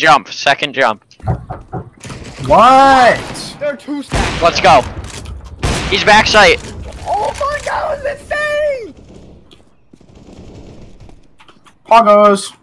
jump. Second jump. What? There are two stacks. Let's go. He's back sight. Oh my god, it was insane! Poggos.